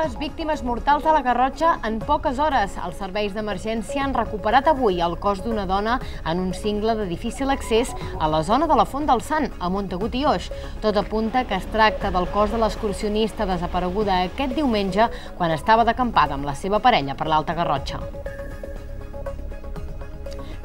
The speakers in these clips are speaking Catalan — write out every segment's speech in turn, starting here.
Dues víctimes mortals a la Garrotxa en poques hores. Els serveis d'emergència han recuperat avui el cos d'una dona en un cingle de difícil accés a la zona de la Font del Sant, a Montagut i Oix. Tot apunta que es tracta del cos de l'excursionista desapareguda aquest diumenge quan estava d'acampada amb la seva parella per l'Alta Garrotxa.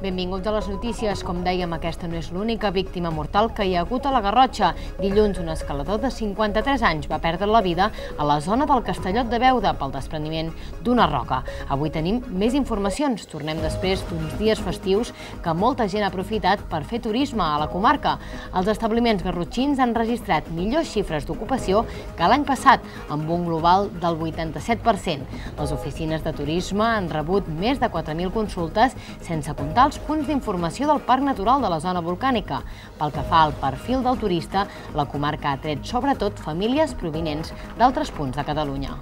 Benvinguts a les notícies. Com dèiem, aquesta no és l'única víctima mortal que hi ha hagut a la Garrotxa. Dilluns, un escalador de 53 anys va perdre la vida a la zona del Castellot de Beuda pel despreniment d'una roca. Avui tenim més informacions. Tornem després d'uns dies festius que molta gent ha aprofitat per fer turisme a la comarca. Els establiments garrotxins han registrat millors xifres d'ocupació que l'any passat, amb un global del 87%. Les oficines de turisme han rebut més de 4.000 consultes, sense comptar els els punts d'informació del Parc Natural de la zona volcànica. Pel que fa al perfil del turista, la comarca ha tret sobretot famílies provinents d'altres punts de Catalunya.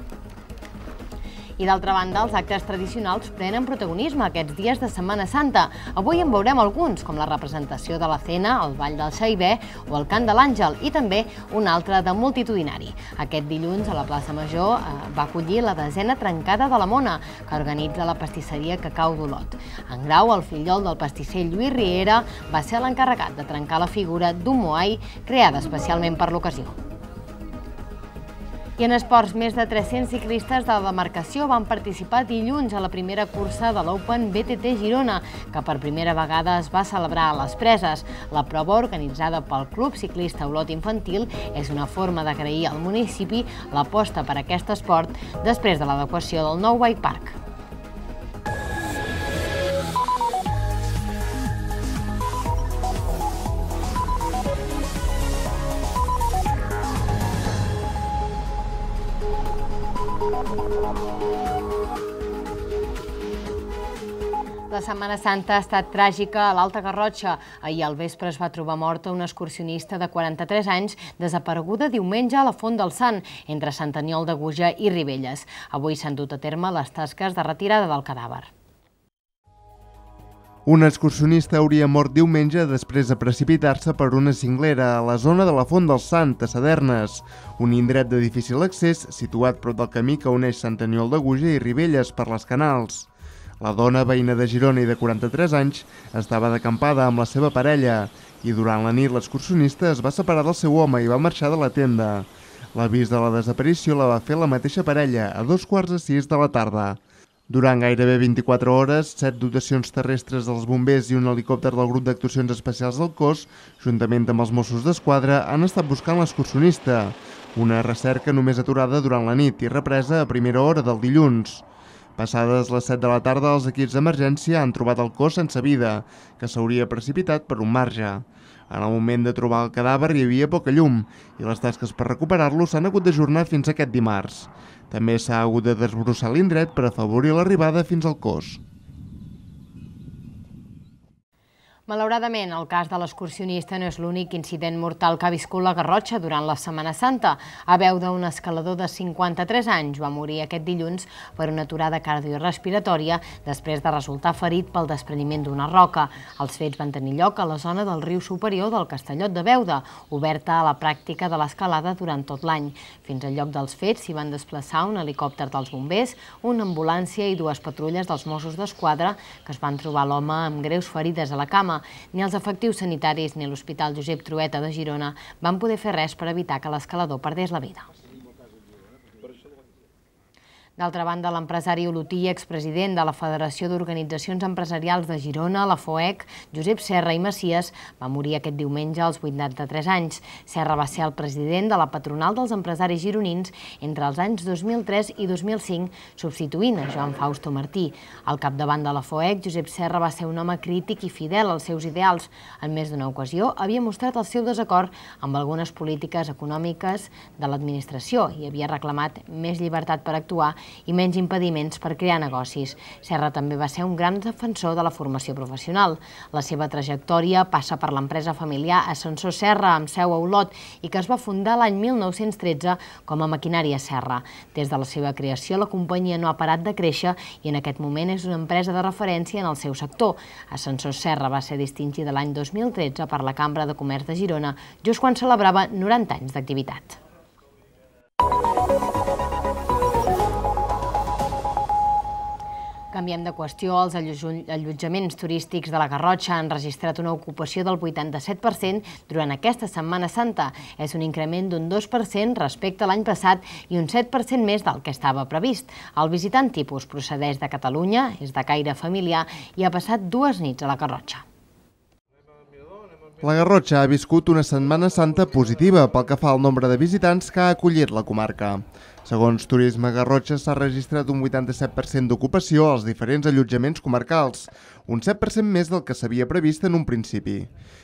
I d'altra banda, els actes tradicionals prenen protagonisme aquests dies de Setmana Santa. Avui en veurem alguns, com la representació de la Cena, el Ball del Xaibé o el Cant de l'Àngel, i també un altre de multitudinari. Aquest dilluns a la plaça Major eh, va acollir la desena trencada de la Mona, que organitza la pastisseria Cacau d'Olot. En Grau, el fillol del pastisser Lluís Riera, va ser l'encarregat de trencar la figura d'un moai creada especialment per l'ocasió. I en esports, més de 300 ciclistes de la demarcació van participar dilluns a la primera cursa de l'Open BTT Girona, que per primera vegada es va celebrar a les Preses. La prova, organitzada pel Club Ciclista Olot Infantil, és una forma d'agrair al municipi l'aposta per aquest esport després de l'adequació del nou bike park. Setmana Santa ha estat tràgica a l'Alta Garrotxa. Ahir al vespre es va trobar morta una excursionista de 43 anys desapareguda diumenge a la Font del Sant, entre Sant Aniol de Guja i Ribelles. Avui s'han dut a terme les tasques de retirada del cadàver. Un excursionista hauria mort diumenge després de precipitar-se per una cinglera a la zona de la Font del Sant, a Sadernes, un indret de difícil accés situat prop del camí que uneix Sant Aniol de Guja i Ribelles per les canals. La dona, veïna de Girona i de 43 anys, estava d'acampada amb la seva parella i durant la nit l'excursionista es va separar del seu home i va marxar de la tenda. L'avís de la desaparició la va fer la mateixa parella a dos quarts de sis de la tarda. Durant gairebé 24 hores, set dotacions terrestres dels bombers i un helicòpter del grup d'actuacions especials del cos, juntament amb els Mossos d'Esquadra, han estat buscant l'excursionista. Una recerca només aturada durant la nit i represa a primera hora del dilluns. Passades les 7 de la tarda, els equips d'emergència han trobat el cos sense vida, que s'hauria precipitat per un marge. En el moment de trobar el cadàver hi havia poca llum i les tasques per recuperar-lo s'han hagut d'ajornar fins aquest dimarts. També s'ha hagut de desbrossar l'indret per afavorir l'arribada fins al cos. Malauradament, el cas de l'excursionista no és l'únic incident mortal que ha viscut la Garrotxa durant la Setmana Santa. A veu d'un escalador de 53 anys va morir aquest dilluns per una aturada cardiorrespiratòria després de resultar ferit pel despreniment d'una roca. Els fets van tenir lloc a la zona del riu superior del Castellot de Beuda, oberta a la pràctica de l'escalada durant tot l'any. Fins al lloc dels fets s'hi van desplaçar un helicòpter dels bombers, una ambulància i dues patrulles dels Mossos d'Esquadra que es van trobar l'home amb greus ferides a la cama ni els efectius sanitaris ni l'Hospital Josep Trueta de Girona van poder fer res per evitar que l'escalador perdés la vida. D'altra banda, l'empresari olotí i expresident de la Federació d'Organitzacions Empresarials de Girona, la FOEC, Josep Serra i Macias, va morir aquest diumenge als 83 anys. Serra va ser el president de la patronal dels empresaris gironins entre els anys 2003 i 2005, substituint a Joan Fausto Martí. Al capdavant de la FOEC, Josep Serra va ser un home crític i fidel als seus ideals. En més d'una ocasió, havia mostrat el seu desacord amb algunes polítiques econòmiques de l'administració i havia reclamat més llibertat per actuar i menys impediments per crear negocis. Serra també va ser un gran defensor de la formació professional. La seva trajectòria passa per l'empresa familiar Ascensor Serra, amb seu a Olot, i que es va fundar l'any 1913 com a maquinària Serra. Des de la seva creació, la companyia no ha parat de créixer i en aquest moment és una empresa de referència en el seu sector. Ascensor Serra va ser distingida l'any 2013 per la Cambra de Comerç de Girona, just quan celebrava 90 anys d'activitat. Canviem de qüestió. Els allotjaments turístics de la Garrotxa han registrat una ocupació del 87% durant aquesta Setmana Santa. És un increment d'un 2% respecte a l'any passat i un 7% més del que estava previst. El visitant tipus procedeix de Catalunya, és de caire familiar i ha passat dues nits a la Garrotxa. La Garrotxa ha viscut una Setmana Santa positiva pel que fa al nombre de visitants que ha acollit la comarca. Segons Turisme Garrotxa, s'ha registrat un 87% d'ocupació als diferents allotjaments comarcals, un 7% més del que s'havia previst en un principi.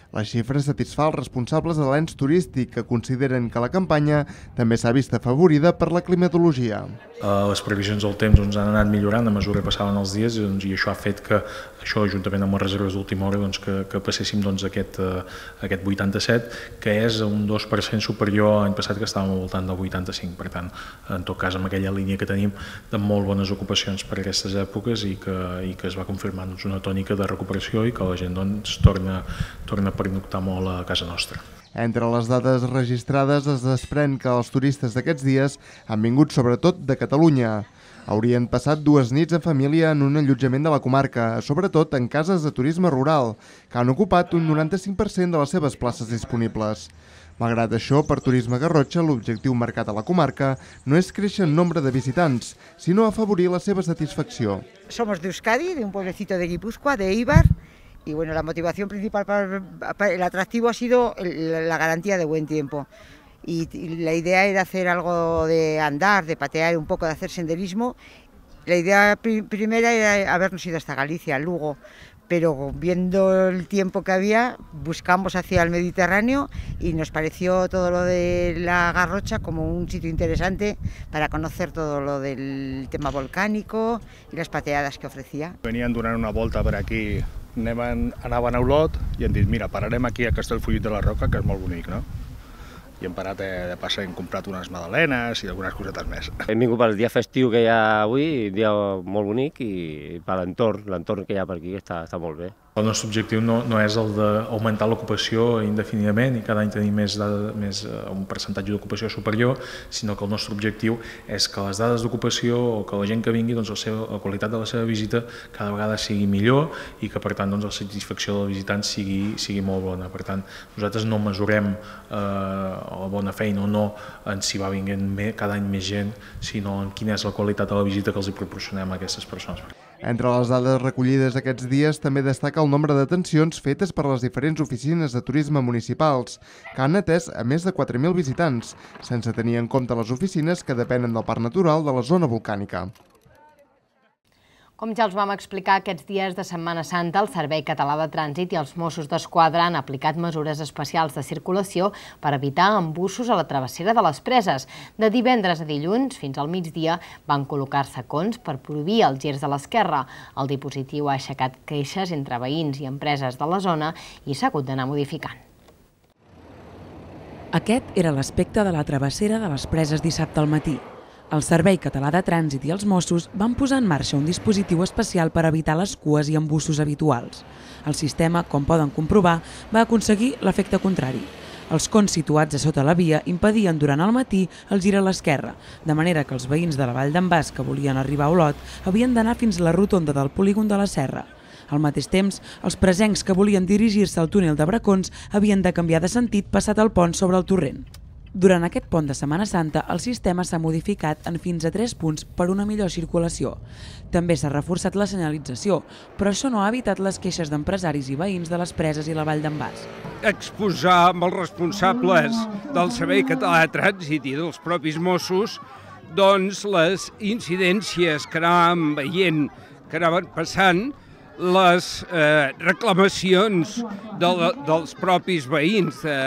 La xifra satisfà els responsables de l'ens turístic, que consideren que la campanya també s'ha vist afavorida per la climatologia. Uh, les previsions del temps doncs, han anat millorant a mesura que passaven els dies doncs, i això ha fet que això, juntament amb les reserves d'última hora, doncs, que, que passéssim doncs, aquest, uh, aquest 87, que és un 2% superior a l'any passat que estàvem al voltant del 85. Per tant, en tot cas, amb aquella línia que tenim de molt bones ocupacions per aquestes èpoques i que, i que es va confirmar doncs, una tònica de recuperació i que la gent doncs, torna, torna pernoctar molt a casa nostra. Entre les dades registrades es desprèn que els turistes d'aquests dies han vingut sobretot de Catalunya. Haurien passat dues nits en família en un allotjament de la comarca, sobretot en cases de turisme rural, que han ocupat un 95% de les seves places disponibles. Malgrat això, per Turisme Garrotxa, l'objectiu marcat a la comarca no és créixer en nombre de visitants, sinó afavorir la seva satisfacció. Somos de Euskadi, de un pueblecito de Guipúzcoa, de Ibar, y bueno, la motivación principal para, para el atractivo ha sido la garantía de buen tiempo. Y, la idea era hacer algo de andar, de patear un poco, de hacer senderismo. La idea pri primera era habernos ido hasta Galicia, Lugo, pero viendo el tiempo que había, buscamos hacia el Mediterráneo y nos pareció todo lo de la Garrocha como un sitio interesante para conocer todo lo del tema volcánico y las pateadas que ofrecía. Venien donant una volta per aquí, anaven, anaven a Olot i han dit, mira, pararem aquí a Castellfollit de la Roca, que és molt bonic, no? i hem parat de, de passar, hem comprat unes magdalenes i algunes cosetes més. Hem vingut pel dia festiu que hi ha avui, dia molt bonic, i per l'entorn, l'entorn que hi ha per aquí està, està molt bé. El nostre objectiu no, no és el d'augmentar l'ocupació indefinidament i cada any tenir més, dada, més uh, un percentatge d'ocupació superior, sinó que el nostre objectiu és que les dades d'ocupació o que la gent que vingui, doncs, la, seva, la qualitat de la seva visita cada vegada sigui millor i que per tant doncs, la satisfacció del visitant sigui, sigui molt bona. Per tant, nosaltres no mesurem eh, la bona feina o no en si va vinguent cada any més gent, sinó en quina és la qualitat de la visita que els hi proporcionem a aquestes persones. Entre les dades recollides aquests dies també destaca el nombre d'atencions fetes per les diferents oficines de turisme municipals, que han atès a més de 4.000 visitants, sense tenir en compte les oficines que depenen del Parc Natural de la zona volcànica. Com ja els vam explicar aquests dies de Setmana Santa, el Servei Català de Trànsit i els Mossos d'Esquadra han aplicat mesures especials de circulació per evitar embussos a la travessera de les preses. De divendres a dilluns, fins al migdia, van col·locar-se cons per prohibir els girs de l'esquerra. El dispositiu ha aixecat queixes entre veïns i empreses de la zona i s'ha hagut d'anar modificant. Aquest era l'aspecte de la travessera de les preses dissabte al matí. El Servei Català de Trànsit i els Mossos van posar en marxa un dispositiu especial per evitar les cues i embussos habituals. El sistema, com poden comprovar, va aconseguir l'efecte contrari. Els cons situats a sota la via impedien durant el matí el gir a l'esquerra, de manera que els veïns de la Vall d'en Bas que volien arribar a Olot havien d'anar fins a la rotonda del polígon de la Serra. Al mateix temps, els presencs que volien dirigir-se al túnel de Bracons havien de canviar de sentit passat el pont sobre el torrent. Durant aquest pont de Setmana Santa, el sistema s'ha modificat en fins a 3 punts per una millor circulació. També s'ha reforçat la senyalització, però això no ha evitat les queixes d'empresaris i veïns de les preses i la Vall d'en Bas. Exposar amb els responsables del Servei Català de Trànsit i dels propis Mossos doncs les incidències que anàvem veient, que anaven passant, les eh, reclamacions de, dels propis veïns de,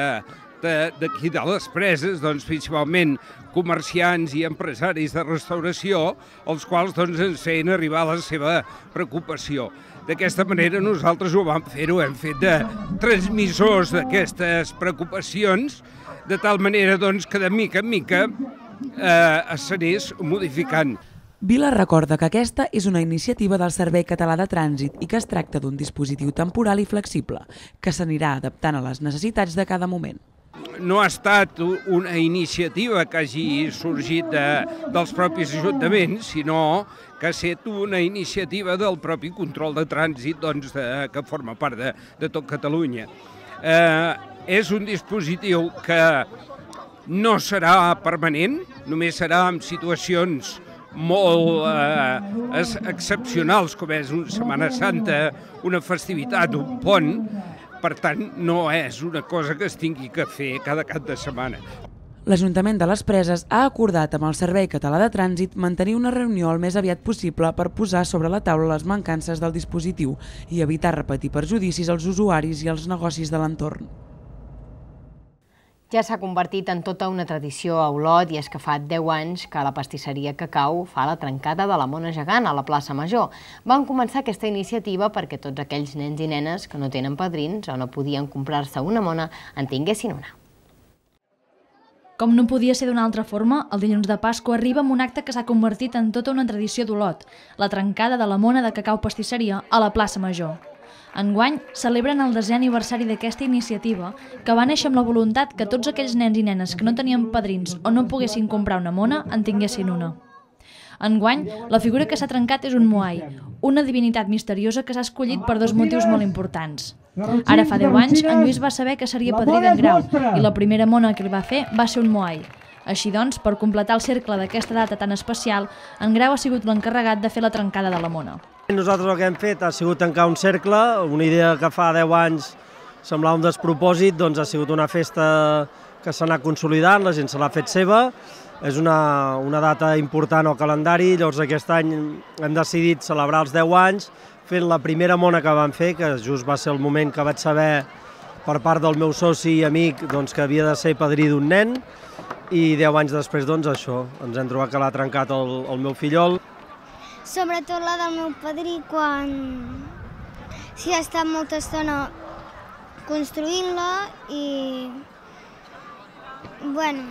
de, de les preses, doncs, principalment comerciants i empresaris de restauració, els quals doncs, ens feien arribar la seva preocupació. D'aquesta manera nosaltres ho vam fer, ho hem fet de transmissors d'aquestes preocupacions, de tal manera doncs, que de mica en mica eh, s'anés modificant. Vila recorda que aquesta és una iniciativa del Servei Català de Trànsit i que es tracta d'un dispositiu temporal i flexible, que s'anirà adaptant a les necessitats de cada moment. No ha estat una iniciativa que hagi sorgit de, dels propis ajuntaments, sinó que ha estat una iniciativa del propi control de trànsit doncs, de, que forma part de, de tot Catalunya. Eh, és un dispositiu que no serà permanent, només serà en situacions molt eh, excepcionals, com és una Setmana Santa, una festivitat, un pont, per tant, no és una cosa que es tingui que fer cada cap de setmana. L'Ajuntament de les Preses ha acordat amb el Servei Català de Trànsit mantenir una reunió el més aviat possible per posar sobre la taula les mancances del dispositiu i evitar repetir perjudicis als usuaris i als negocis de l'entorn ja s'ha convertit en tota una tradició a Olot i és que fa 10 anys que la pastisseria Cacau fa la trencada de la Mona Gegant a la plaça Major. Van començar aquesta iniciativa perquè tots aquells nens i nenes que no tenen padrins o no podien comprar-se una mona en tinguessin una. Com no podia ser d'una altra forma, el dilluns de Pasqua arriba amb un acte que s'ha convertit en tota una tradició d'Olot, la trencada de la mona de cacau pastisseria a la plaça Major. Enguany celebren el desè aniversari d'aquesta iniciativa, que va néixer amb la voluntat que tots aquells nens i nenes que no tenien padrins o no poguessin comprar una mona en tinguessin una. Enguany, la figura que s'ha trencat és un moai, una divinitat misteriosa que s'ha escollit per dos motius molt importants. Ara fa 10 anys, en Lluís va saber que seria padrí d'en Grau i la primera mona que li va fer va ser un moai. Així doncs, per completar el cercle d'aquesta data tan especial, en Grau ha sigut l'encarregat de fer la trencada de la mona. Nosaltres el que hem fet ha sigut tancar un cercle, una idea que fa 10 anys semblava un despropòsit, doncs ha sigut una festa que s'ha anat consolidant, la gent se l'ha fet seva, és una, una data important al calendari, llavors aquest any hem decidit celebrar els 10 anys fent la primera mona que vam fer, que just va ser el moment que vaig saber per part del meu soci i amic doncs, que havia de ser padrí d'un nen, i 10 anys després, doncs, això, ens hem trobat que l'ha trencat el, el meu fillol. Sobretot la del meu padrí, quan s'hi ha estat molta estona construint-la i... bueno...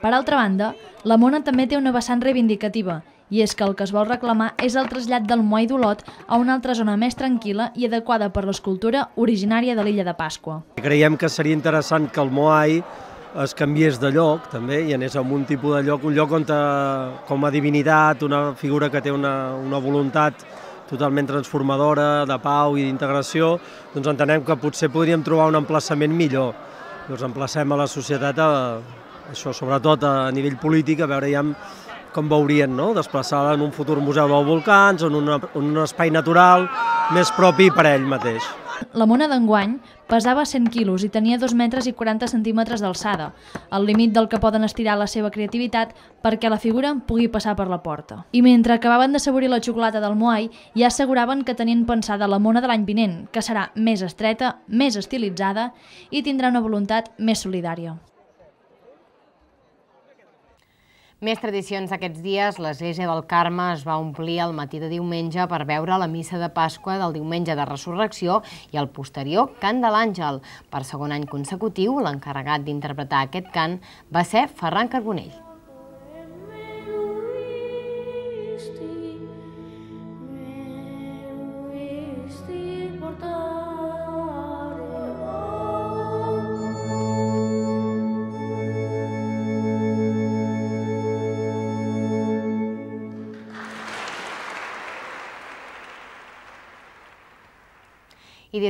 Per altra banda, la Mona també té una vessant reivindicativa, i és que el que es vol reclamar és el trasllat del Moai d'Olot a una altra zona més tranquil·la i adequada per l'escultura originària de l'illa de Pasqua. Creiem que seria interessant que el Moai es canviés de lloc també i anés a un tipus de lloc, un lloc on te, com a divinitat, una figura que té una, una voluntat totalment transformadora, de pau i d'integració, doncs entenem que potser podríem trobar un emplaçament millor. Doncs emplacem a la societat a, això, sobretot a nivell polític, a veure ja com veurien, no? desplaçar en un futur museu dels volcans, en, una, en un espai natural més propi per a ell mateix. La mona d'enguany pesava 100 quilos i tenia 2 metres i 40 centímetres d'alçada, el límit del que poden estirar la seva creativitat perquè la figura pugui passar per la porta. I mentre acabaven d'assaborir la xocolata del Moai, ja asseguraven que tenien pensada la mona de l'any vinent, que serà més estreta, més estilitzada i tindrà una voluntat més solidària. Més tradicions aquests dies, l'Església del Carme es va omplir el matí de diumenge per veure la missa de Pasqua del diumenge de Resurrecció i el posterior Cant de l'Àngel. Per segon any consecutiu, l'encarregat d'interpretar aquest cant va ser Ferran Carbonell.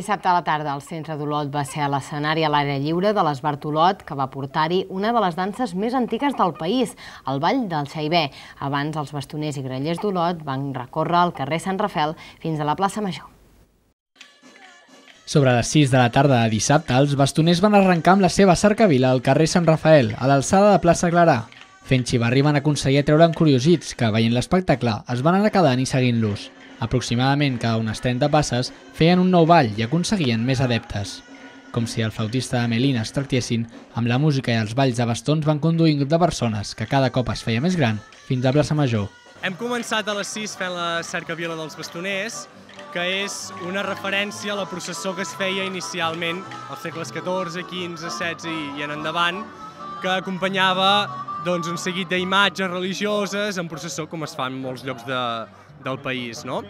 Dissabte a la tarda el centre d'Olot va ser a l'escenari a l'aire lliure de l'Esbart Olot, que va portar-hi una de les danses més antigues del país, el Ball del Xaibé. Abans els bastoners i grellers d'Olot van recórrer el carrer Sant Rafel fins a la plaça Major. Sobre les 6 de la tarda de dissabte, els bastoners van arrencar amb la seva cercavila al carrer Sant Rafael, a l'alçada de plaça Clarà. Fent xivarri van aconseguir treure curiosits que, veient l'espectacle, es van anar quedant i seguint-los. Aproximadament cada unes 30 passes feien un nou ball i aconseguien més adeptes. Com si el flautista de Melina es tractessin, amb la música i els balls de bastons van conduir un grup de persones que cada cop es feia més gran fins a plaça Major. Hem començat a les 6 fent la cercavila dels bastoners, que és una referència a la processó que es feia inicialment als segles XIV, XV, XVI i en endavant, que acompanyava doncs, un seguit d'imatges religioses en processó com es fa en molts llocs de, del país, no?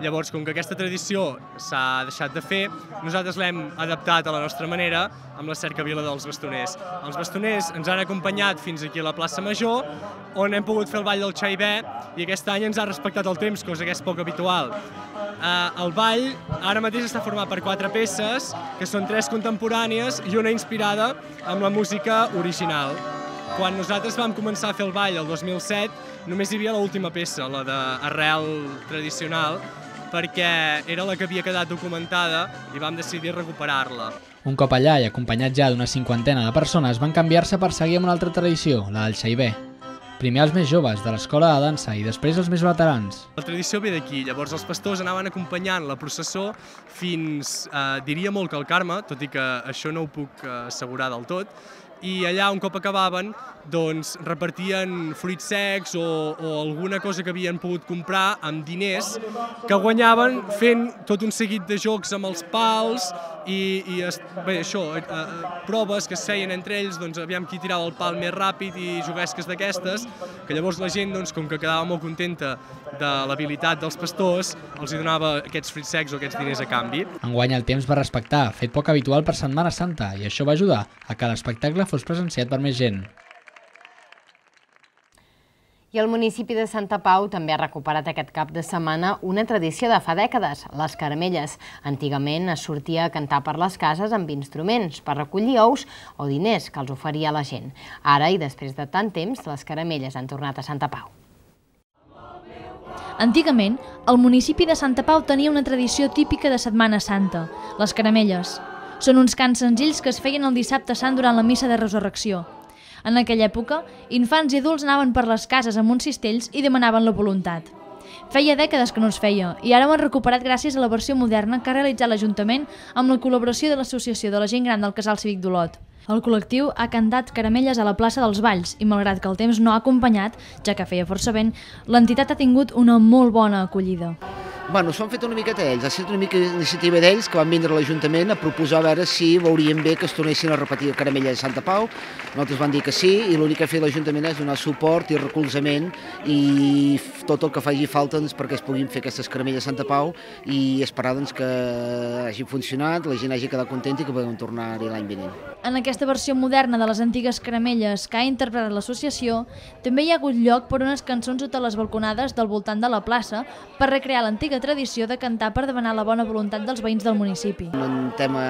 Llavors, com que aquesta tradició s'ha deixat de fer, nosaltres l'hem adaptat a la nostra manera amb la cercavila dels bastoners. Els bastoners ens han acompanyat fins aquí a la plaça Major, on hem pogut fer el ball del xaibè i aquest any ens ha respectat el temps, cosa que és poc habitual. Eh, el ball ara mateix està format per quatre peces, que són tres contemporànies i una inspirada amb la música original. Quan nosaltres vam començar a fer el ball el 2007, només hi havia l'última peça, la d'arrel tradicional, perquè era la que havia quedat documentada i vam decidir recuperar-la. Un cop allà i acompanyat ja d'una cinquantena de persones van canviar-se per seguir amb una altra tradició, la del xaibè. Primer els més joves de l'escola de dansa i després els més veterans. La tradició ve d'aquí, llavors els pastors anaven acompanyant la processó fins, eh, diria molt que al Carme, tot i que això no ho puc eh, assegurar del tot, i allà un cop acabaven doncs repartien fruits secs o, o alguna cosa que havien pogut comprar amb diners que guanyaven fent tot un seguit de jocs amb els pals i, i es, bé, això, eh, eh, proves que es feien entre ells, doncs aviam qui tirava el pal més ràpid i juguesques d'aquestes, que llavors la gent, doncs, com que quedava molt contenta de l'habilitat dels pastors, els hi donava aquests fruits secs o aquests diners a canvi. Enguany el temps va respectar, fet poc habitual per Setmana Santa, i això va ajudar a que l'espectacle fos presenciat per més gent. I el municipi de Santa Pau també ha recuperat aquest cap de setmana una tradició de fa dècades, les caramelles. Antigament es sortia a cantar per les cases amb instruments, per recollir ous o diners que els oferia la gent. Ara, i després de tant temps, les caramelles han tornat a Santa Pau. Antigament, el municipi de Santa Pau tenia una tradició típica de Setmana Santa, les caramelles. Són uns cants senzills que es feien el dissabte sant durant la missa de resurrecció. En aquella època, infants i adults anaven per les cases amb uns cistells i demanaven la voluntat. Feia dècades que no es feia i ara ho han recuperat gràcies a la versió moderna que ha realitzat l'Ajuntament amb la col·laboració de l'Associació de la Gent Gran del Casal Cívic d'Olot. El col·lectiu ha cantat caramelles a la plaça dels Valls i, malgrat que el temps no ha acompanyat, ja que feia força vent, l'entitat ha tingut una molt bona acollida. Bueno, s'ho han fet una miqueta ells, ha estat una mica iniciativa d'ells que van vindre a l'Ajuntament a proposar a veure si veurien bé que es tornessin a repetir a Caramella de Santa Pau. Nosaltres van dir que sí i l'únic que ha fet l'Ajuntament és donar suport i recolzament i tot el que faci falta doncs, perquè es puguin fer aquestes caramelles de Santa Pau i esperar doncs, que hagi funcionat, la gent hagi quedat contenta i que puguem tornar-hi l'any vinent. En aquesta versió moderna de les antigues caramelles que ha interpretat l'associació, també hi ha hagut lloc per unes cançons sota les balconades del voltant de la plaça per recrear l'antiga tradició de cantar per demanar la bona voluntat dels veïns del municipi. Un tema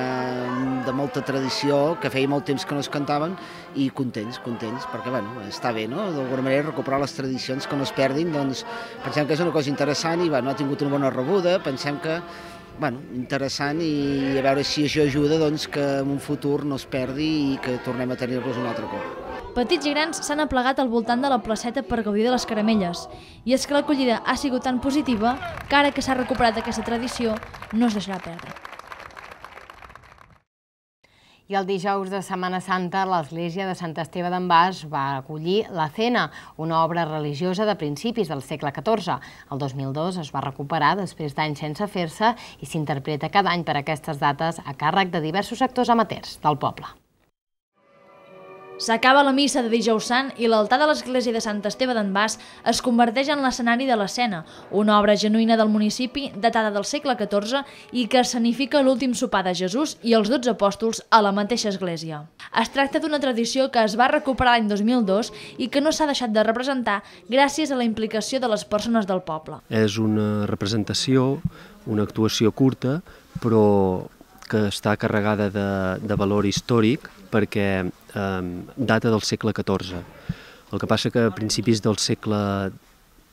de molta tradició, que feia molt temps que no es cantaven, i contents, contents, perquè bueno, està bé, no? D'alguna manera recuperar les tradicions que no es perdin, doncs pensem que és una cosa interessant i bueno, ha tingut una bona rebuda, pensem que bueno, interessant i a veure si això ajuda doncs, que en un futur no es perdi i que tornem a tenir-los un altre cop. Petits i grans s'han aplegat al voltant de la placeta per gaudir de les caramelles. I és que l'acollida ha sigut tan positiva que ara que s'ha recuperat aquesta tradició no es deixarà perdre. I el dijous de Setmana Santa, l'església de Sant Esteve d'en Bas va acollir La Cena, una obra religiosa de principis del segle XIV. El 2002 es va recuperar després d'anys sense fer-se i s'interpreta cada any per aquestes dates a càrrec de diversos actors amateurs del poble. S'acaba la missa de dijous sant i l'altar de l'església de Sant Esteve d'en Bas es converteix en l'escenari de l'escena, una obra genuïna del municipi datada del segle XIV i que escenifica l'últim sopar de Jesús i els dotze apòstols a la mateixa església. Es tracta d'una tradició que es va recuperar l'any 2002 i que no s'ha deixat de representar gràcies a la implicació de les persones del poble. És una representació, una actuació curta, però que està carregada de, de valor històric perquè data del segle XIV. El que passa que a principis del segle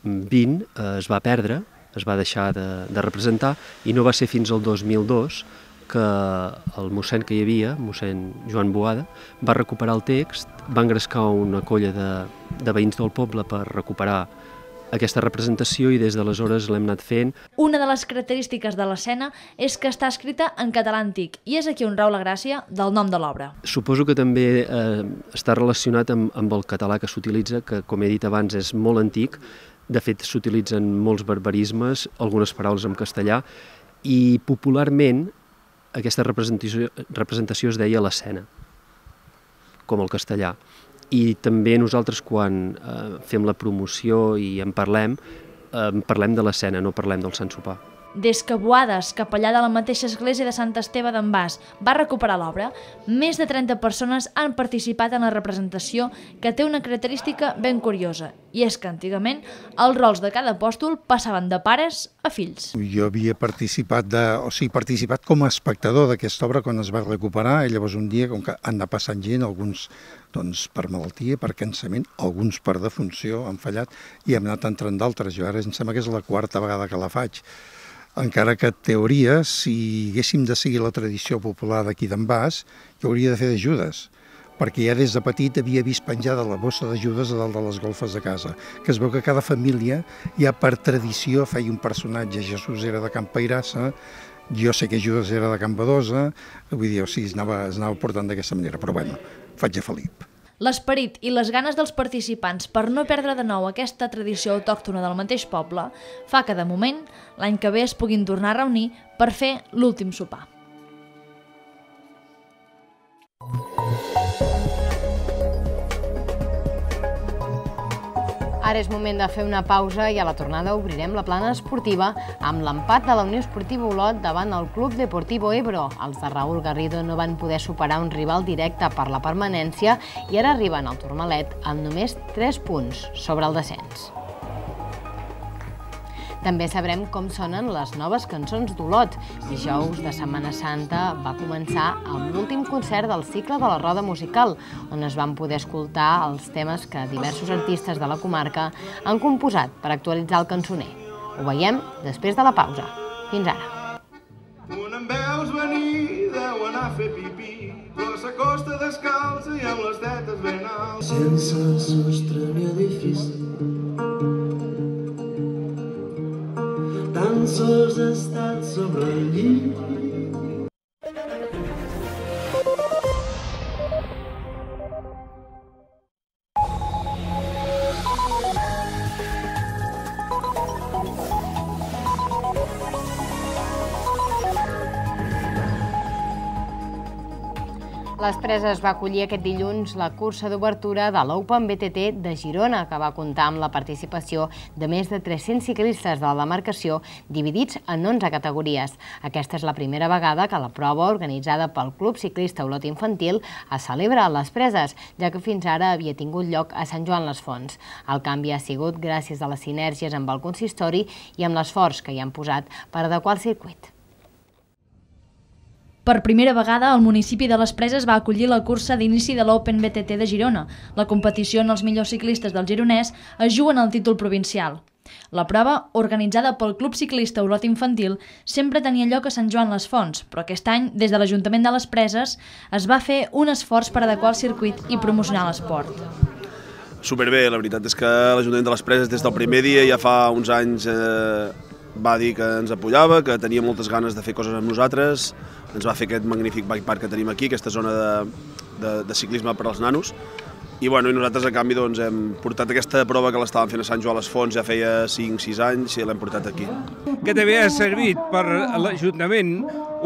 XX eh, es va perdre, es va deixar de, de representar i no va ser fins al 2002 que el mossèn que hi havia, mossèn Joan Boada, va recuperar el text, va engrescar una colla de, de veïns del poble per recuperar aquesta representació i des d'aleshores l'hem anat fent. Una de les característiques de l'escena és que està escrita en català antic i és aquí on rau la gràcia del nom de l'obra. Suposo que també eh, està relacionat amb, amb el català que s'utilitza, que com he dit abans és molt antic, de fet s'utilitzen molts barbarismes, algunes paraules en castellà, i popularment aquesta representació, representació es deia l'escena, com el castellà. I també nosaltres quan eh, fem la promoció i en parlem, eh, parlem de l'escena, no parlem del Sant Sopar. Des que Boades, capellà de la mateixa església de Sant Esteve d'en Bas, va recuperar l'obra, més de 30 persones han participat en la representació que té una característica ben curiosa, i és que antigament els rols de cada apòstol passaven de pares a fills. Jo havia participat, de, o sigui, participat com a espectador d'aquesta obra quan es va recuperar, i llavors un dia, com que han anat passant gent, alguns doncs, per malaltia, per cansament, alguns per defunció, han fallat, i hem anat entrant d'altres. Jo ara em sembla que és la quarta vegada que la faig encara que teoria, si haguéssim de seguir la tradició popular d'aquí d'en Bas, jo hauria de fer de Judes, perquè ja des de petit havia vist penjada la bossa de Judes a dalt de les golfes de casa, que es veu que cada família ja per tradició feia un personatge, Jesús era de Can Pairassa, jo sé que Judes era de Can Badosa, vull dir, o sigui, es anava, es anava portant d'aquesta manera, però bueno, faig a Felip. L'esperit i les ganes dels participants per no perdre de nou aquesta tradició autòctona del mateix poble fa que, de moment, l'any que ve es puguin tornar a reunir per fer l'últim sopar. Ara és moment de fer una pausa i a la tornada obrirem la plana esportiva amb l'empat de la Unió Esportiva Olot davant el Club Deportivo Ebro. Els de Raúl Garrido no van poder superar un rival directe per la permanència i ara arriben al Turmalet amb només 3 punts sobre el descens. També sabrem com sonen les noves cançons d'Olot. Dijous de Setmana Santa va començar amb l'últim concert del cicle de la Roda Musical, on es van poder escoltar els temes que diversos artistes de la comarca han composat per actualitzar el cançoner. Ho veiem després de la pausa. Fins ara. Un em veus venir, deu anar a fer pipí, però s'acosta descalça i amb les tetes ben alt. Sense sostre ni edifici, tan sols he estat sobre el llit. Les Preses va acollir aquest dilluns la cursa d'obertura de l'Open BTT de Girona, que va comptar amb la participació de més de 300 ciclistes de la demarcació dividits en 11 categories. Aquesta és la primera vegada que la prova organitzada pel Club Ciclista Olot Infantil es celebra a les Preses, ja que fins ara havia tingut lloc a Sant Joan les Fonts. El canvi ha sigut gràcies a les sinergies amb el consistori i amb l'esforç que hi han posat per adequar el circuit. Per primera vegada, el municipi de les Preses va acollir la cursa d'inici de l'Open BTT de Girona. La competició on els millors ciclistes del gironès es juguen el títol provincial. La prova, organitzada pel Club Ciclista Olot Infantil, sempre tenia lloc a Sant Joan les Fonts, però aquest any, des de l'Ajuntament de les Preses, es va fer un esforç per adequar el circuit i promocionar l'esport. Superbé, la veritat és que l'Ajuntament de les Preses des del primer dia, ja fa uns anys, eh, va dir que ens apoyava, que tenia moltes ganes de fer coses amb nosaltres, ens va fer aquest magnífic bike park que tenim aquí, aquesta zona de, de, de ciclisme per als nanos, i, bueno, i nosaltres a canvi doncs, hem portat aquesta prova que l'estàvem fent a Sant Joan les Fonts ja feia 5-6 anys i l'hem portat aquí. Que també ha servit per l'Ajuntament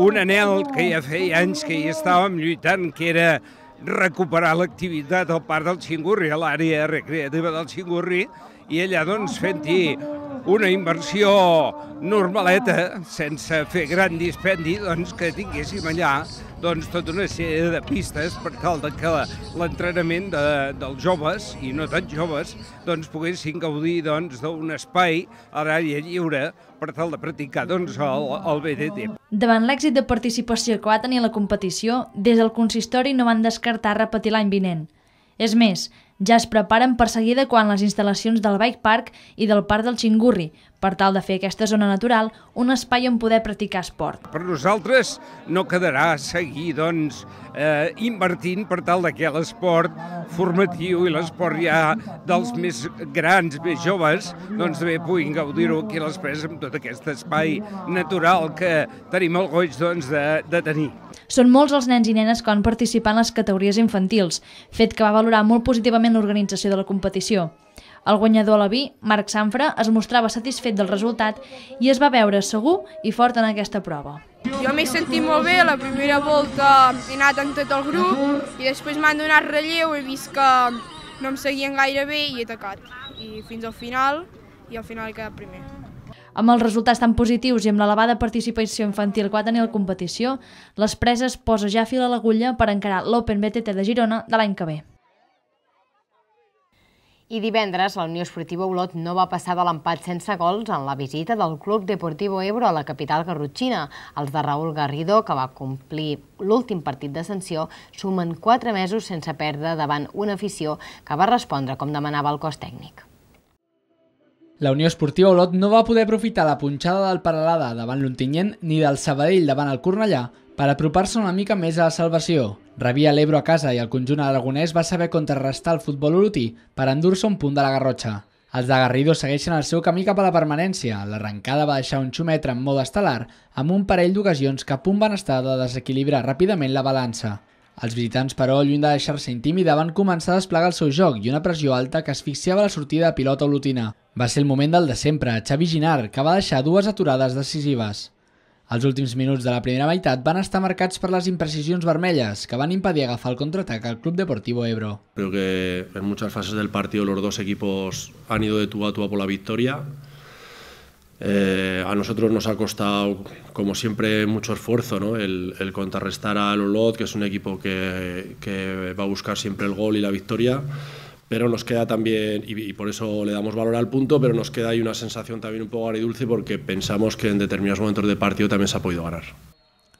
un anel que ja feia anys que hi estàvem lluitant, que era recuperar l'activitat al Parc del Xingurri, a l'àrea recreativa del Xingurri, i allà doncs fent-hi una inversió normaleta, sense fer gran dispendi, doncs que tinguéssim allà doncs, tota una sèrie de pistes per tal de que l'entrenament de, dels joves, i no tan joves, doncs, poguessin gaudir doncs, d'un doncs, espai a l'àrea lliure per tal de practicar doncs, el, el BTT. Davant l'èxit de participació que va tenir la competició, des del consistori no van descartar repetir l'any vinent. És més, ja es preparen per seguir adequant les instal·lacions del Bike Park i del Parc del Xingurri, per tal de fer aquesta zona natural un espai on poder practicar esport. Per nosaltres no quedarà seguir doncs, eh, invertint per tal de que l'esport formatiu i l'esport ja dels més grans, més joves, doncs també puguin gaudir-ho aquí a les preses amb tot aquest espai natural que tenim el goig doncs, de, de tenir. Són molts els nens i nenes que van participar en les categories infantils, fet que va valorar molt positivament l'organització de la competició. El guanyador a la vi, Marc Sanfra, es mostrava satisfet del resultat i es va veure segur i fort en aquesta prova. Jo m'he sentit molt bé, la primera volta he anat amb tot el grup i després m'han donat relleu, he vist que no em seguien gaire bé i he atacat. I fins al final i al final he quedat primer. Amb els resultats tan positius i amb l'elevada participació infantil que va tenir la competició, les preses posa ja fil a l'agulla per encarar l'Open BTT de Girona de l'any que ve. I divendres, la Unió Esportiva Olot no va passar de l'empat sense gols en la visita del Club Deportivo Ebro a la capital garrotxina. Els de Raúl Garrido, que va complir l'últim partit de sanció, sumen quatre mesos sense perdre davant una afició que va respondre com demanava el cos tècnic. La Unió Esportiva Olot no va poder aprofitar la punxada del Paralada davant l'Ontinyent ni del Sabadell davant el Cornellà per apropar-se una mica més a la salvació. Rebia l'Ebro a casa i el conjunt aragonès va saber contrarrestar el futbol olotí per endur-se un punt de la Garrotxa. Els de Garrido segueixen el seu camí cap a la permanència. L'arrencada va deixar un xumetre en mode estel·lar amb un parell d'ocasions que a punt van estar de desequilibrar ràpidament la balança. Els visitants, però, lluny de deixar-se intimidar, van començar a desplegar el seu joc i una pressió alta que asfixiava la sortida de pilota olotina. Va ser el moment del de sempre, Xavi Ginar, que va deixar dues aturades decisives. Els últims minuts de la primera meitat van estar marcats per les imprecisions vermelles, que van impedir agafar el contraatac al Club Deportivo Ebro. Creo que en muchas fases del partido los dos equipos han ido de tú a tú por la victoria. Eh, a nosotros nos ha costado, como siempre, mucho esfuerzo ¿no? el, el contrarrestar al Olot, que es un equipo que, que va a buscar siempre el gol y la victoria pero nos queda también, y, y, por eso le damos valor al punto, pero nos queda ahí una sensación también un poco agridulce porque pensamos que en determinados momentos de partido también se ha podido ganar.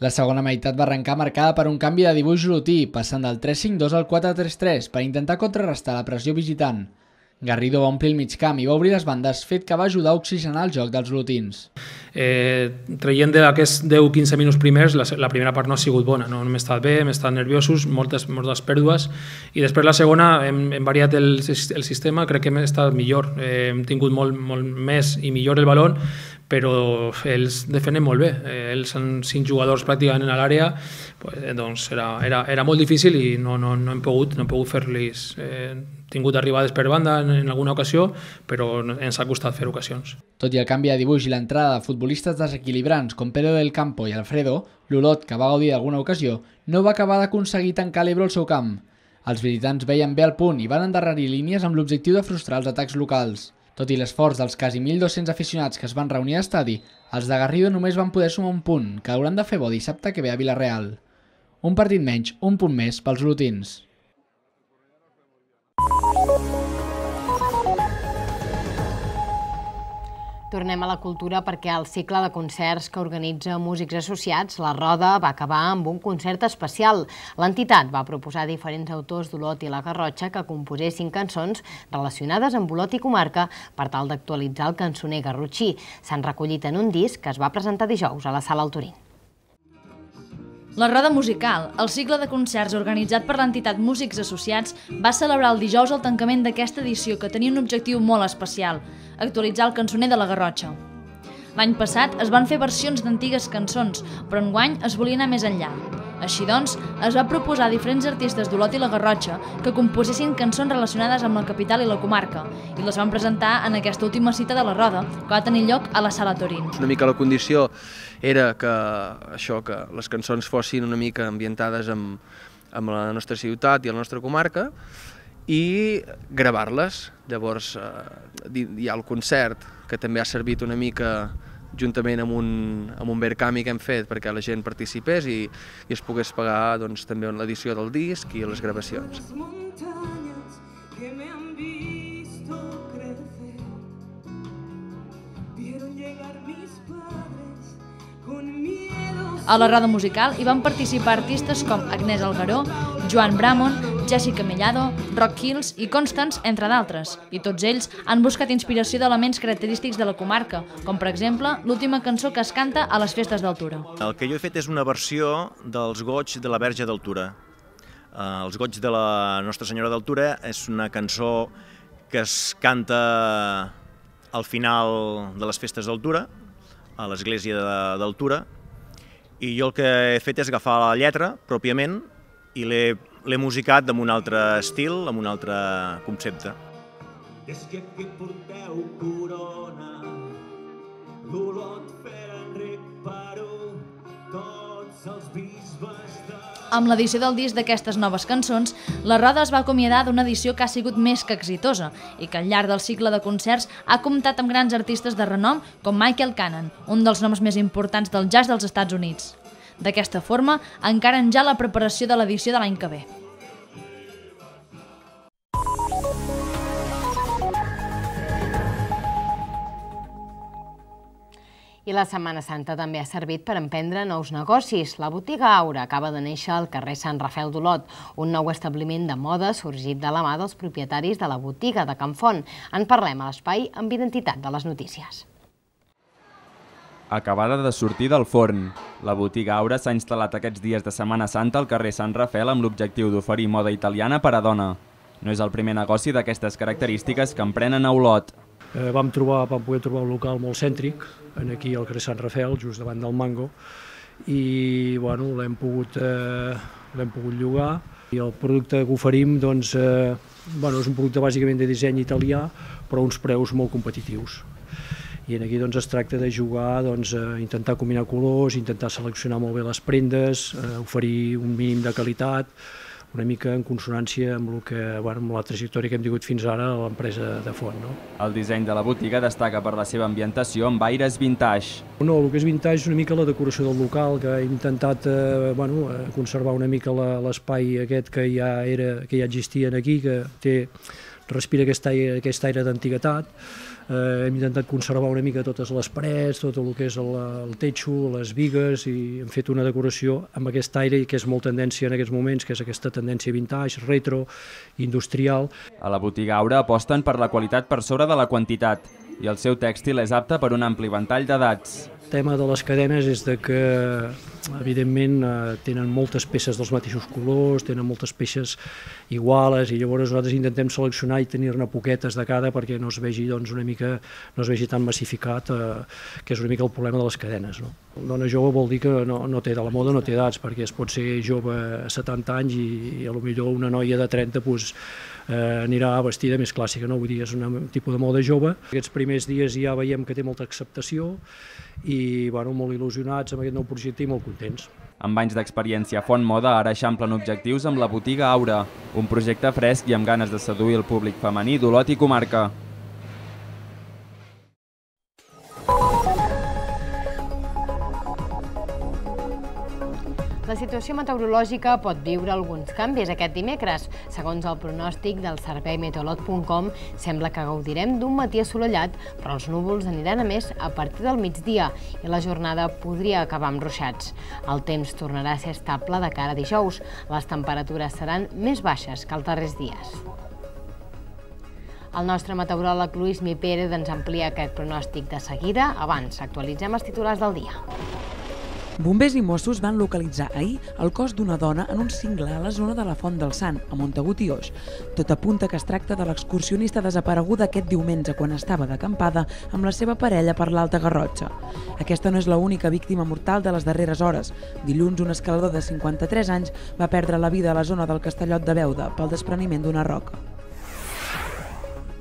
La segona meitat va arrencar marcada per un canvi de dibuix olotí, passant del 3-5-2 al 4-3-3 per intentar contrarrestar la pressió visitant. Garrido va omplir el mig camp i va obrir les bandes, fet que va ajudar a oxigenar el joc dels olotins. Eh, traient d'aquests 10-15 minuts primers, la, primera part no ha sigut bona, no hem estat bé, hem estat nerviosos, moltes, moltes pèrdues, i després la segona hem, hem variat el, el sistema, crec que hem estat millor, eh, hem tingut molt, molt més i millor el balon, però ells defenen molt bé, eh, ells són cinc jugadors pràcticament a l'àrea, pues, doncs era, era, era molt difícil i no, no, no hem pogut, no hem pogut fer-los eh, tingut arribades per banda en, en alguna ocasió, però ens ha costat fer ocasions. Tot i el canvi de dibuix i l'entrada de futbolistes desequilibrants com Pedro del Campo i Alfredo, l'Olot, que va gaudir d'alguna ocasió, no va acabar d'aconseguir tancar l'Ebro al seu camp. Els visitants veien bé el punt i van endarrerir línies amb l'objectiu de frustrar els atacs locals. Tot i l'esforç dels quasi 1.200 aficionats que es van reunir a l'estadi, els de Garrido només van poder sumar un punt, que hauran de fer bo dissabte que ve a Vilareal. Un partit menys, un punt més pels olotins. Tornem a la cultura perquè el cicle de concerts que organitza Músics Associats, La Roda, va acabar amb un concert especial. L'entitat va proposar a diferents autors d'Olot i la Garrotxa que composessin cançons relacionades amb Olot i comarca per tal d'actualitzar el cançoner garrotxí. S'han recollit en un disc que es va presentar dijous a la Sala Altorín. La Roda Musical, el cicle de concerts organitzat per l'entitat Músics Associats, va celebrar el dijous el tancament d'aquesta edició que tenia un objectiu molt especial, actualitzar el cançoner de la Garrotxa. L'any passat es van fer versions d'antigues cançons, però enguany es volia anar més enllà. Així doncs, es va proposar a diferents artistes d'Olot i la Garrotxa que composessin cançons relacionades amb la capital i la comarca i les van presentar en aquesta última cita de la Roda, que va tenir lloc a la Sala Torín. Una mica la condició era que això que les cançons fossin una mica ambientades amb, amb la nostra ciutat i la nostra comarca i gravar-les. Llavors eh, hi ha el concert que també ha servit una mica juntament amb un, amb un Verkami que hem fet perquè la gent participés i, i es pogués pagar doncs, també l'edició del disc i les gravacions. A la roda musical hi van participar artistes com Agnès Algaró, Joan Bramon, Jessica Mellado, Rock Hills i Constance, entre d'altres. I tots ells han buscat inspiració d'elements característics de la comarca, com per exemple l'última cançó que es canta a les festes d'altura. El que jo he fet és una versió dels goig de la Verge d'Altura. Uh, els goig de la Nostra Senyora d'Altura és una cançó que es canta al final de les festes d'Altura, a l'església d'Altura, i jo el que he fet és agafar la lletra, pròpiament, i l'he musicat amb un altre estil, amb un altre concepte. És que aquí porteu corona, l'Olot, Fer, Enric, Perú, tots els de... amb l'edició del disc d'aquestes noves cançons, la Roda es va acomiadar d'una edició que ha sigut més que exitosa i que al llarg del cicle de concerts ha comptat amb grans artistes de renom com Michael Cannon, un dels noms més importants del jazz dels Estats Units. D'aquesta forma, encaren ja la preparació de l'edició de l'any que ve. I la Setmana Santa també ha servit per emprendre nous negocis. La botiga Aura acaba de néixer al carrer Sant Rafel d'Olot, un nou establiment de moda sorgit de la mà dels propietaris de la botiga de Can Font. En parlem a l'espai amb identitat de les notícies. Acabada de sortir del forn, la botiga Aura s'ha instal·lat aquests dies de Setmana Santa al carrer Sant Rafel amb l'objectiu d'oferir moda italiana per a dona. No és el primer negoci d'aquestes característiques que emprenen a Olot. Eh, vam, trobar, vam poder trobar un local molt cèntric, en aquí al carrer Sant Rafel, just davant del Mango, i bueno, l'hem pogut, eh, l'hem pogut llogar. I el producte que oferim doncs, eh, bueno, és un producte bàsicament de disseny italià, però uns preus molt competitius. I aquí doncs, es tracta de jugar, doncs, a intentar combinar colors, intentar seleccionar molt bé les prendes, eh, oferir un mínim de qualitat, una mica en consonància amb, el que, bueno, amb la trajectòria que hem tingut fins ara a l'empresa de Font. No? El disseny de la botiga destaca per la seva ambientació amb aires vintage. No, el que és vintage és una mica la decoració del local, que hem intentat eh, bueno, eh, conservar una mica l'espai aquest que ja, era, que ja existia aquí, que té, respira aquest aire, aquest aire d'antiguitat, eh, hem intentat conservar una mica totes les parets, tot el que és el, el techo, les vigues, i hem fet una decoració amb aquest aire que és molt tendència en aquests moments, que és aquesta tendència vintage, retro, industrial. A la botiga Aura aposten per la qualitat per sobre de la quantitat i el seu tèxtil és apte per un ampli ventall d'edats. Tema de les cadenes és de que evidentment eh, tenen moltes peces dels mateixos colors, tenen moltes peces iguales i llavors nosaltres intentem seleccionar i tenir-ne poquetes de cada perquè no es vegi doncs, una mica no es vegi tan massificat eh, que és una mica el problema de les cadenes. No? Dona jove vol dir que no, no té de la moda, no té edats, perquè es pot ser jove a 70 anys i, i a lo millor una noia de 30 pues, eh, anirà vestida més clàssica, no? vull dir, és un tipus de moda jove. Aquests primers dies ja veiem que té molta acceptació i bueno, molt il·lusionats amb aquest nou projecte i molt contents. Amb anys d'experiència a Font Moda, ara eixamplen objectius amb la botiga Aura, un projecte fresc i amb ganes de seduir el públic femení d'Olot i comarca. La situació meteorològica pot viure alguns canvis aquest dimecres. Segons el pronòstic del servei meteorolog.com, sembla que gaudirem d'un matí assolellat, però els núvols aniran a més a partir del migdia i la jornada podria acabar amb ruixats. El temps tornarà a ser estable de cara a dijous. Les temperatures seran més baixes que els darrers dies. El nostre meteoròleg Lluís Mi Pérez ens amplia aquest pronòstic de seguida. Abans, actualitzem els titulars del dia. Bombers i Mossos van localitzar ahir el cos d'una dona en un cingle a la zona de la Font del Sant, a Montagut i Oix. Tot apunta que es tracta de l'excursionista desapareguda aquest diumenge quan estava d'acampada amb la seva parella per l'Alta Garrotxa. Aquesta no és l'única víctima mortal de les darreres hores. Dilluns, un escalador de 53 anys va perdre la vida a la zona del Castellot de Beuda pel despreniment d'una roca.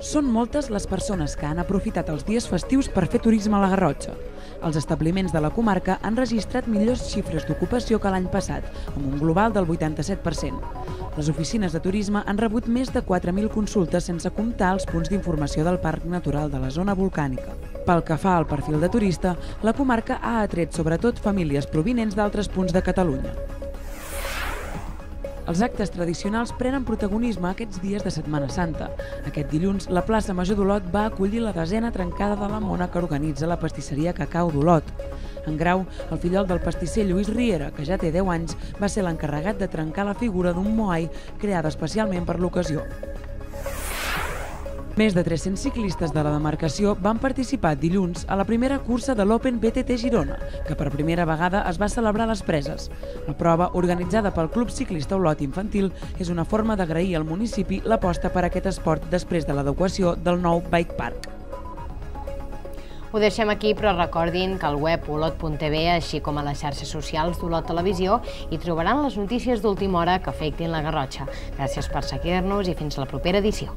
Són moltes les persones que han aprofitat els dies festius per fer turisme a la Garrotxa. Els establiments de la comarca han registrat millors xifres d'ocupació que l'any passat, amb un global del 87%. Les oficines de turisme han rebut més de 4.000 consultes sense comptar els punts d'informació del Parc Natural de la zona volcànica. Pel que fa al perfil de turista, la comarca ha atret sobretot famílies provinents d'altres punts de Catalunya. Els actes tradicionals prenen protagonisme aquests dies de Setmana Santa. Aquest dilluns, la plaça Major d'Olot va acollir la desena trencada de la mona que organitza la pastisseria Cacau d'Olot. En Grau, el fillol del pastisser Lluís Riera, que ja té 10 anys, va ser l'encarregat de trencar la figura d'un moai creada especialment per l'ocasió. Més de 300 ciclistes de la demarcació van participar dilluns a la primera cursa de l'Open BTT Girona, que per primera vegada es va celebrar a les Preses. La prova, organitzada pel Club Ciclista Olot Infantil, és una forma d'agrair al municipi l'aposta per aquest esport després de l'adequació del nou Bike Park. Ho deixem aquí, però recordin que al web olot.tv, així com a les xarxes socials d'Olot Televisió, hi trobaran les notícies d'última hora que afectin la Garrotxa. Gràcies per seguir-nos i fins a la propera edició.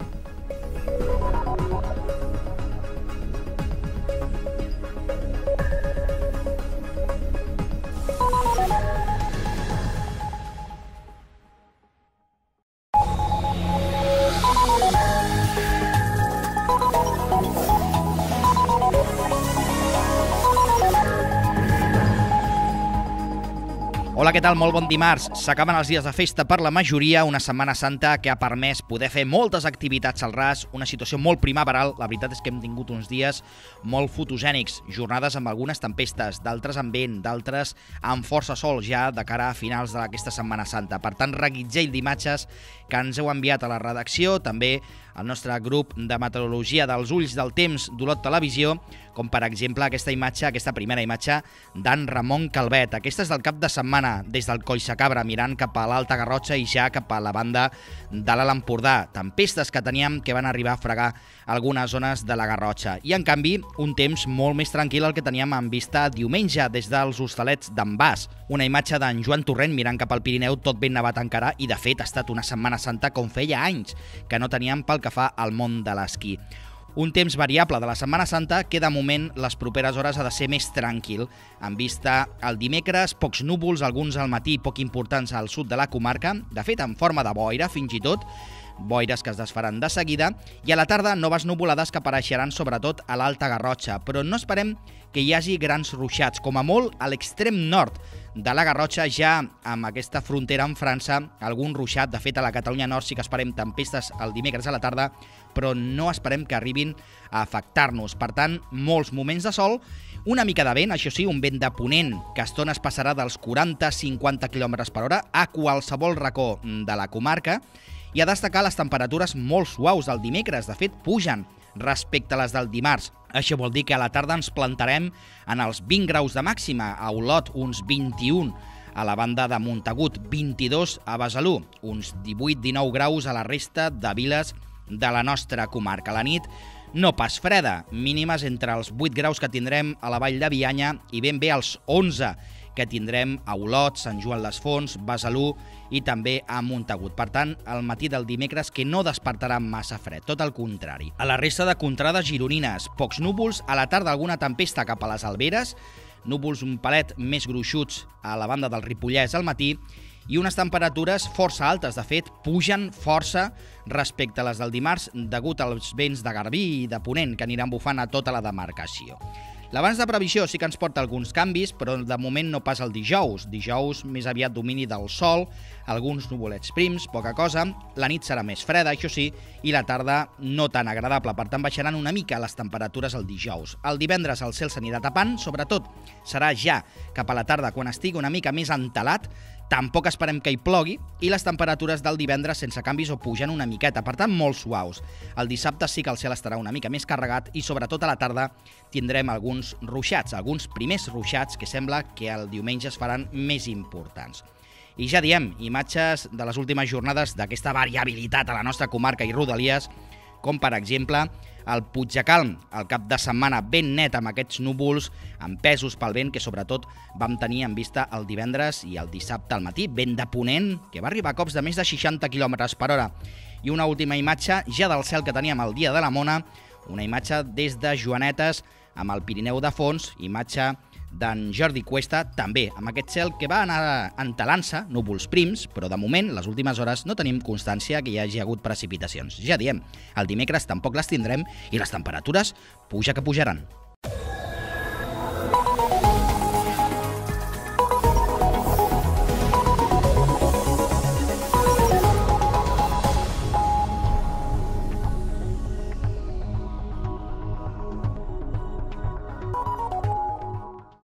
Què tal? Molt bon dimarts. S'acaben els dies de festa per la majoria, una Setmana Santa que ha permès poder fer moltes activitats al ras, una situació molt primaveral. La veritat és que hem tingut uns dies molt fotogènics, jornades amb algunes tempestes, d'altres amb vent, d'altres amb força sol ja de cara a finals d'aquesta Setmana Santa. Per tant, reguitzell d'imatges que ens heu enviat a la redacció, també al nostre grup de meteorologia dels ulls del temps d'Olot Televisió, com per exemple aquesta imatge, aquesta primera imatge d'en Ramon Calvet. Aquesta és del cap de setmana, des del Coll Sacabra, mirant cap a l'Alta Garrotxa i ja cap a la banda de l'Alt Empordà. Tempestes que teníem que van arribar a fregar algunes zones de la Garrotxa. I, en canvi, un temps molt més tranquil el que teníem en vista diumenge des dels hostalets d'en Bas. Una imatge d'en Joan Torrent mirant cap al Pirineu tot ben nevat encara i, de fet, ha estat una Setmana Santa com feia anys que no teníem pel que fa al món de l'esquí. Un temps variable de la Setmana Santa que de moment les properes hores ha de ser més tranquil. En vista el dimecres, pocs núvols, alguns al matí poc importants al sud de la comarca, de fet en forma de boira fins i tot, boires que es desfaran de seguida, i a la tarda noves nuvolades que apareixeran sobretot a l'Alta Garrotxa, però no esperem que hi hagi grans ruixats, com a molt a l'extrem nord de la Garrotxa, ja amb aquesta frontera amb França, algun ruixat, de fet a la Catalunya Nord sí que esperem tempestes el dimecres a la tarda, però no esperem que arribin a afectar-nos. Per tant, molts moments de sol, una mica de vent, això sí, un vent de ponent que a estones passarà dels 40-50 km per hora a qualsevol racó de la comarca, i a destacar les temperatures molt suaus del dimecres, de fet pugen respecte a les del dimarts. Això vol dir que a la tarda ens plantarem en els 20 graus de màxima, a Olot uns 21, a la banda de Montagut 22, a Besalú uns 18-19 graus. A la resta de viles de la nostra comarca. La nit no pas freda, mínimes entre els 8 graus que tindrem a la vall de Bianya i ben bé els 11 que tindrem a Olot, Sant Joan les Fonts, Besalú i també a Montagut. Per tant, el matí del dimecres que no despertarà massa fred, tot el contrari. A la resta de contrades gironines, pocs núvols, a la tarda alguna tempesta cap a les Alberes, núvols un palet més gruixuts a la banda del Ripollès al matí i unes temperatures força altes, de fet, pugen força respecte a les del dimarts degut als vents de Garbí i de Ponent que aniran bufant a tota la demarcació. L'abans de previsió sí que ens porta alguns canvis, però de moment no pas el dijous. Dijous més aviat domini del sol, alguns nuvolets prims, poca cosa. La nit serà més freda, això sí, i la tarda no tan agradable. Per tant, baixaran una mica les temperatures el dijous. El divendres el cel s'anirà tapant, sobretot serà ja cap a la tarda quan estigui una mica més entelat, Tampoc esperem que hi plogui i les temperatures del divendres sense canvis o pugen una miqueta, per tant molt suaus. El dissabte sí que el cel estarà una mica més carregat i sobretot a la tarda tindrem alguns ruixats, alguns primers ruixats que sembla que el diumenge es faran més importants. I ja diem, imatges de les últimes jornades d'aquesta variabilitat a la nostra comarca i rodalies, com per exemple el Puigdecalm, el cap de setmana ben net amb aquests núvols, amb pesos pel vent que sobretot vam tenir en vista el divendres i el dissabte al matí, vent de ponent, que va arribar a cops de més de 60 km per hora. I una última imatge ja del cel que teníem el dia de la Mona, una imatge des de Joanetes amb el Pirineu de fons, imatge d'en Jordi Cuesta, també amb aquest cel que va anar entelant-se, núvols prims, però de moment, les últimes hores, no tenim constància que hi hagi hagut precipitacions. Ja diem, el dimecres tampoc les tindrem i les temperatures puja que pujaran.